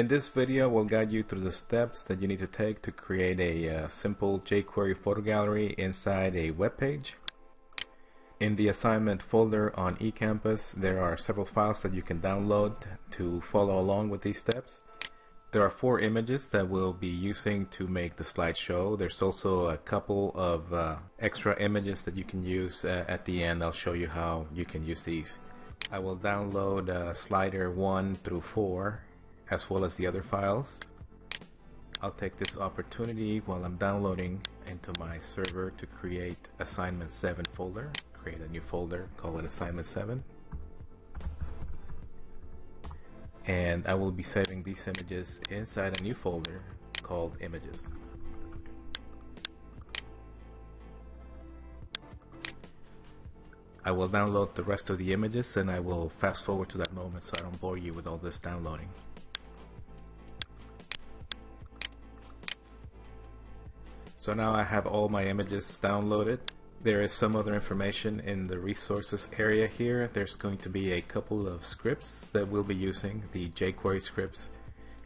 In this video, we'll guide you through the steps that you need to take to create a uh, simple jQuery photo gallery inside a web page. In the assignment folder on eCampus, there are several files that you can download to follow along with these steps. There are four images that we'll be using to make the slideshow. There's also a couple of uh, extra images that you can use uh, at the end. I'll show you how you can use these. I will download uh, slider 1 through 4 as well as the other files. I'll take this opportunity while I'm downloading into my server to create assignment 7 folder. Create a new folder, call it assignment 7. And I will be saving these images inside a new folder called images. I will download the rest of the images and I will fast forward to that moment so I don't bore you with all this downloading. So now I have all my images downloaded. There is some other information in the resources area here. There's going to be a couple of scripts that we'll be using, the jQuery scripts,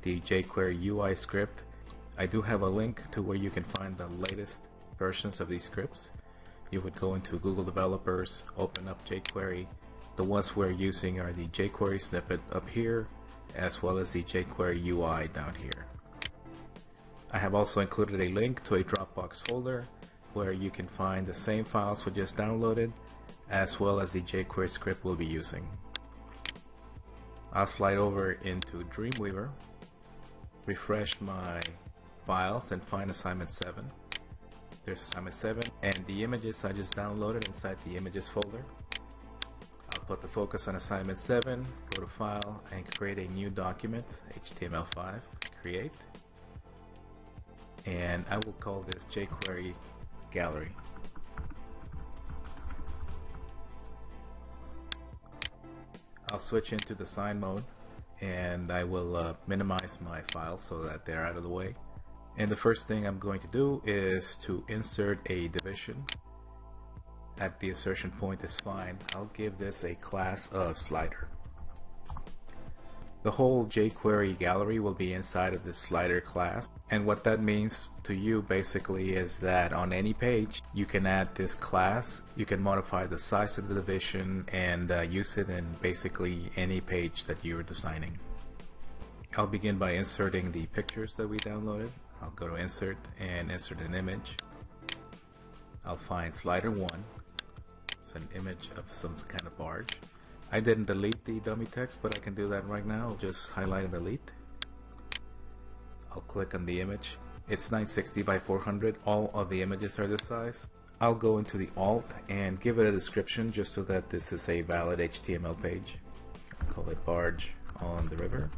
the jQuery UI script. I do have a link to where you can find the latest versions of these scripts. You would go into Google Developers, open up jQuery. The ones we're using are the jQuery snippet up here, as well as the jQuery UI down here. I have also included a link to a Dropbox folder where you can find the same files we just downloaded as well as the jQuery script we'll be using. I'll slide over into Dreamweaver, refresh my files and find assignment 7. There's assignment 7 and the images I just downloaded inside the images folder. I'll put the focus on assignment 7, go to file and create a new document, HTML5, create and I will call this jQuery gallery. I'll switch into design mode and I will uh, minimize my files so that they're out of the way. And the first thing I'm going to do is to insert a division. At the insertion point is fine. I'll give this a class of slider. The whole jQuery gallery will be inside of this slider class. And what that means to you basically is that on any page, you can add this class, you can modify the size of the division and uh, use it in basically any page that you're designing. I'll begin by inserting the pictures that we downloaded. I'll go to insert and insert an image. I'll find slider 1. It's an image of some kind of barge. I didn't delete the dummy text, but I can do that right now. I'll just highlight and delete. I'll click on the image. It's 960 by 400. All of the images are this size. I'll go into the alt and give it a description just so that this is a valid HTML page. Call it barge on the river.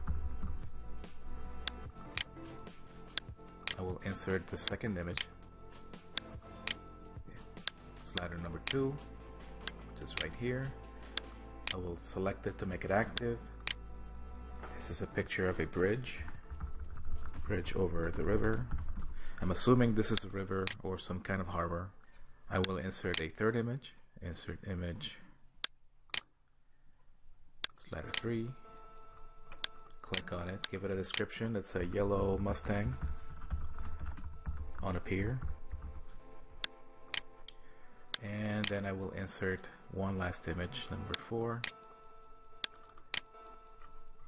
I will insert the second image. Slider number two, just right here. I will select it to make it active. This is a picture of a bridge. Bridge over the river. I'm assuming this is a river or some kind of harbor. I will insert a third image. Insert image. Slider 3. Click on it. Give it a description. It's a yellow Mustang on a pier. And then I will insert one last image, number four.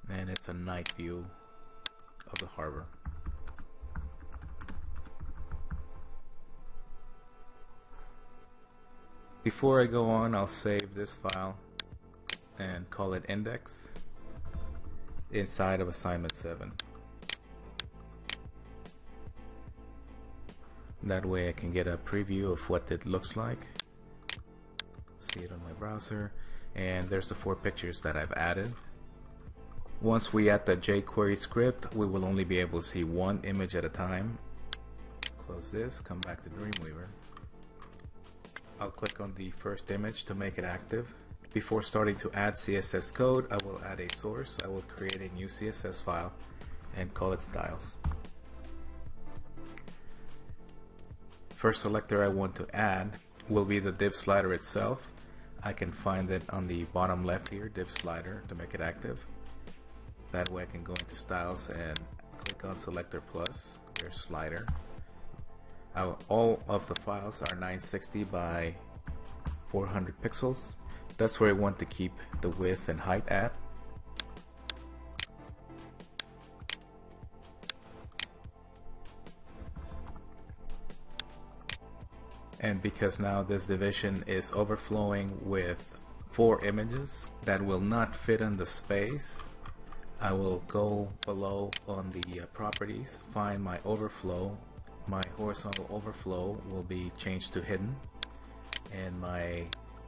And it's a night view of the harbor. Before I go on, I'll save this file and call it index inside of assignment 7. That way I can get a preview of what it looks like. See it on my browser. And there's the four pictures that I've added. Once we add the jQuery script we will only be able to see one image at a time. Close this. Come back to Dreamweaver I'll click on the first image to make it active before starting to add CSS code I will add a source I will create a new CSS file and call it styles first selector I want to add will be the div slider itself I can find it on the bottom left here, div slider, to make it active. That way I can go into styles and click on selector plus, your slider. All of the files are 960 by 400 pixels. That's where I want to keep the width and height at. and because now this division is overflowing with four images that will not fit in the space I will go below on the uh, properties find my overflow my horizontal overflow will be changed to hidden and my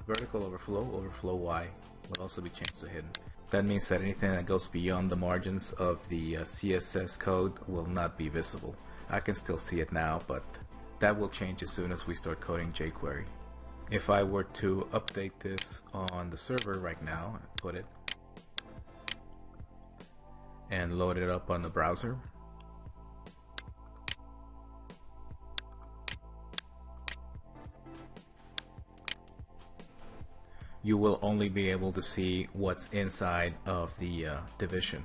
vertical overflow overflow Y will also be changed to hidden that means that anything that goes beyond the margins of the uh, CSS code will not be visible I can still see it now but that will change as soon as we start coding jQuery. If I were to update this on the server right now, put it, and load it up on the browser, you will only be able to see what's inside of the uh, division.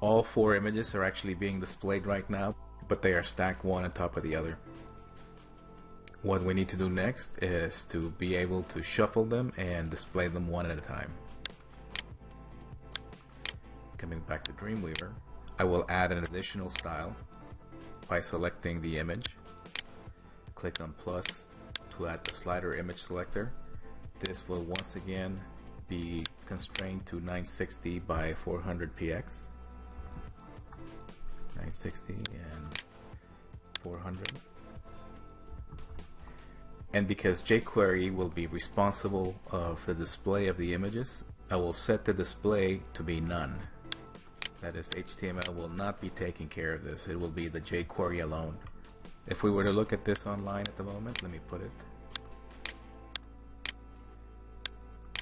All four images are actually being displayed right now, but they are stacked one on top of the other. What we need to do next is to be able to shuffle them and display them one at a time. Coming back to Dreamweaver, I will add an additional style by selecting the image. Click on plus to add the slider image selector. This will once again be constrained to 960 by 400 px. 960 and 400 and because jQuery will be responsible of the display of the images I will set the display to be none. That is HTML will not be taking care of this. It will be the jQuery alone. If we were to look at this online at the moment let me put it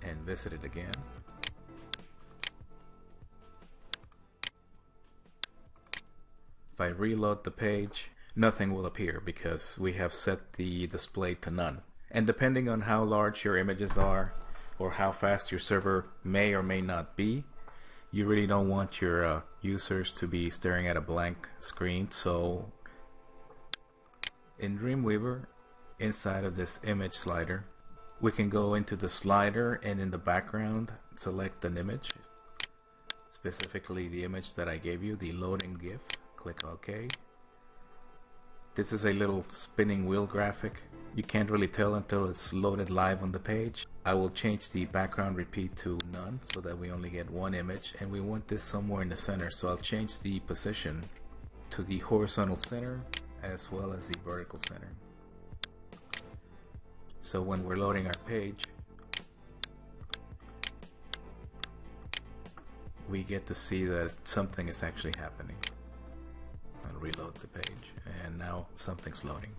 and visit it again If I reload the page, nothing will appear because we have set the display to none. And depending on how large your images are or how fast your server may or may not be, you really don't want your uh, users to be staring at a blank screen. So in Dreamweaver, inside of this image slider, we can go into the slider and in the background select an image, specifically the image that I gave you, the loading GIF click OK. This is a little spinning wheel graphic. You can't really tell until it's loaded live on the page. I will change the background repeat to none so that we only get one image and we want this somewhere in the center so I'll change the position to the horizontal center as well as the vertical center. So when we're loading our page we get to see that something is actually happening And reload the page and now something's loading.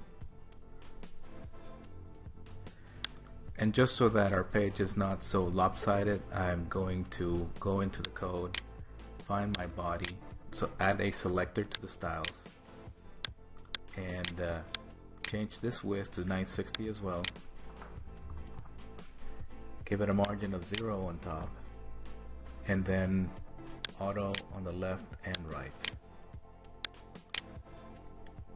And just so that our page is not so lopsided, I'm going to go into the code, find my body, so add a selector to the styles, and uh, change this width to 960 as well. Give it a margin of 0 on top, and then auto on the left and right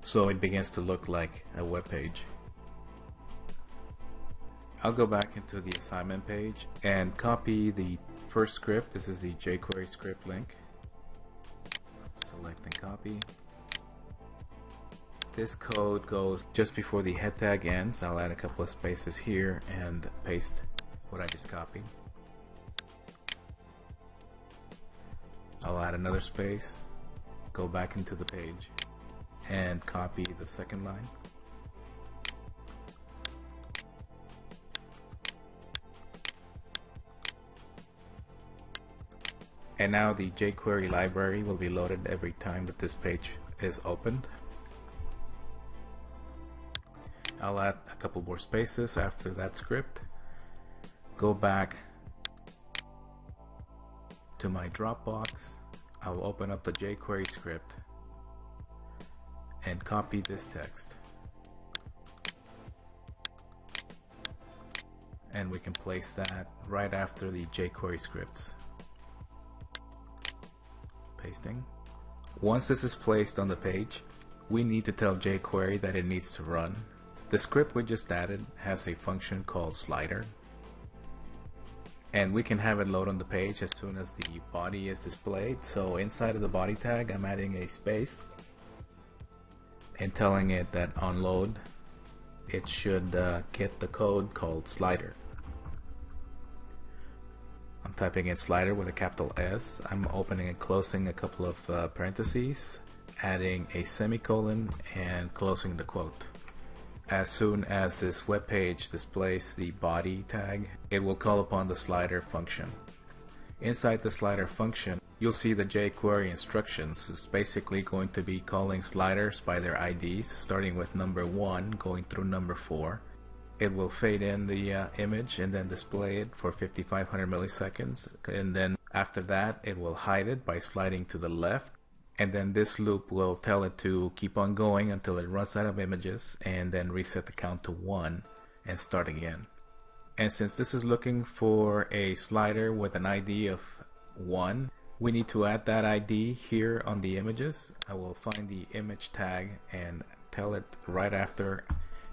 so it begins to look like a web page. I'll go back into the assignment page and copy the first script. This is the jQuery script link. Select and copy. This code goes just before the head tag ends. I'll add a couple of spaces here and paste what I just copied. I'll add another space, go back into the page and copy the second line. And now the jQuery library will be loaded every time that this page is opened. I'll add a couple more spaces after that script. Go back to my Dropbox. I'll open up the jQuery script and copy this text. And we can place that right after the jQuery scripts. pasting. Once this is placed on the page, we need to tell jQuery that it needs to run. The script we just added has a function called slider and we can have it load on the page as soon as the body is displayed. So inside of the body tag I'm adding a space and telling it that on load it should uh, get the code called slider. I'm typing in slider with a capital S. I'm opening and closing a couple of uh, parentheses adding a semicolon and closing the quote as soon as this web page displays the body tag, it will call upon the slider function. Inside the slider function, you'll see the jQuery instructions is basically going to be calling sliders by their IDs, starting with number 1 going through number 4. It will fade in the uh, image and then display it for 5500 milliseconds and then after that it will hide it by sliding to the left and then this loop will tell it to keep on going until it runs out of images and then reset the count to 1 and start again. And since this is looking for a slider with an ID of 1, we need to add that ID here on the images. I will find the image tag and tell it right after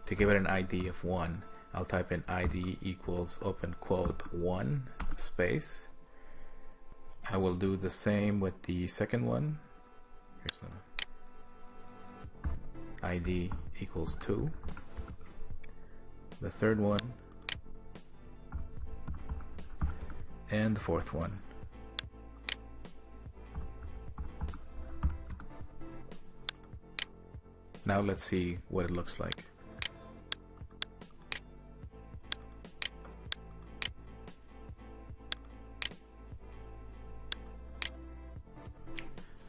to give it an ID of 1. I'll type in ID equals open quote 1 space. I will do the same with the second one ID equals 2. The third one. And the fourth one. Now let's see what it looks like.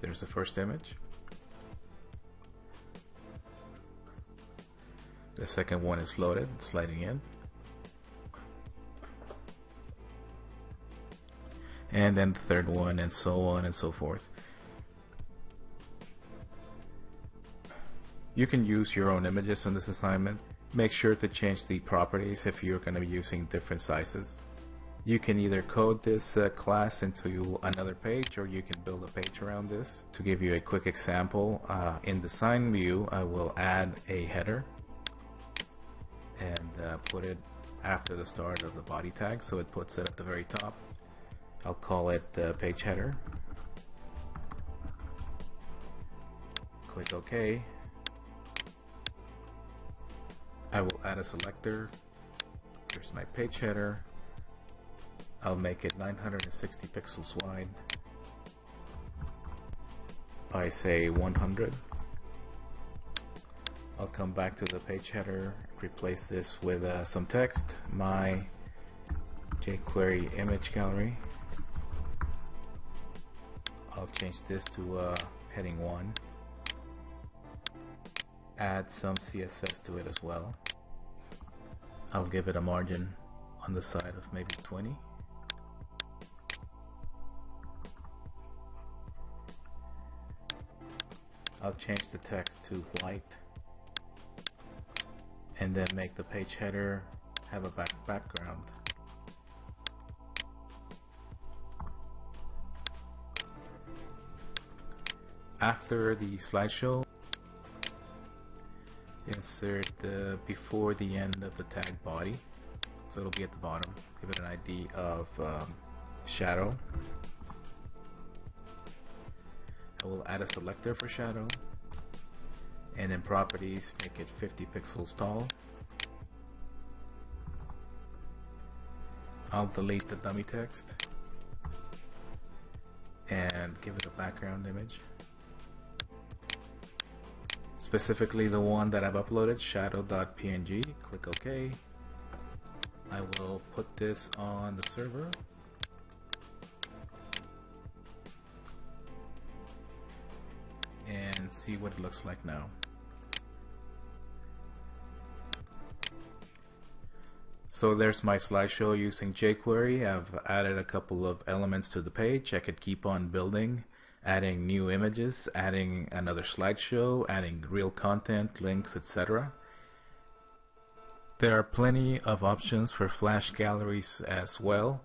There's the first image. The second one is loaded, sliding in. And then the third one, and so on and so forth. You can use your own images on this assignment. Make sure to change the properties if you're going to be using different sizes. You can either code this uh, class into another page or you can build a page around this. To give you a quick example, uh, in design view I will add a header and uh, put it after the start of the body tag so it puts it at the very top. I'll call it uh, page header. Click OK. I will add a selector. Here's my page header. I'll make it 960 pixels wide by say 100 I'll come back to the page header replace this with uh, some text. My jQuery image gallery. I'll change this to uh, heading 1 add some CSS to it as well. I'll give it a margin on the side of maybe 20 I'll change the text to white and then make the page header have a back background. After the slideshow, insert uh, before the end of the tag body, so it'll be at the bottom. Give it an ID of um, shadow I will add a selector for shadow. And in properties make it 50 pixels tall. I'll delete the dummy text. And give it a background image. Specifically the one that I've uploaded shadow.png click OK. I will put this on the server and see what it looks like now. So there's my slideshow using jQuery. I've added a couple of elements to the page. I could keep on building, adding new images, adding another slideshow, adding real content, links, etc. There are plenty of options for flash galleries as well.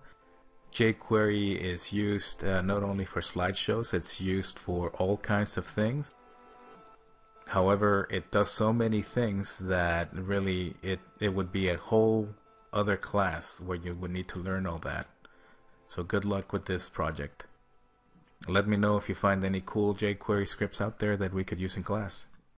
jQuery is used uh, not only for slideshows, it's used for all kinds of things. However, it does so many things that really it, it would be a whole other class where you would need to learn all that. So good luck with this project. Let me know if you find any cool jQuery scripts out there that we could use in class.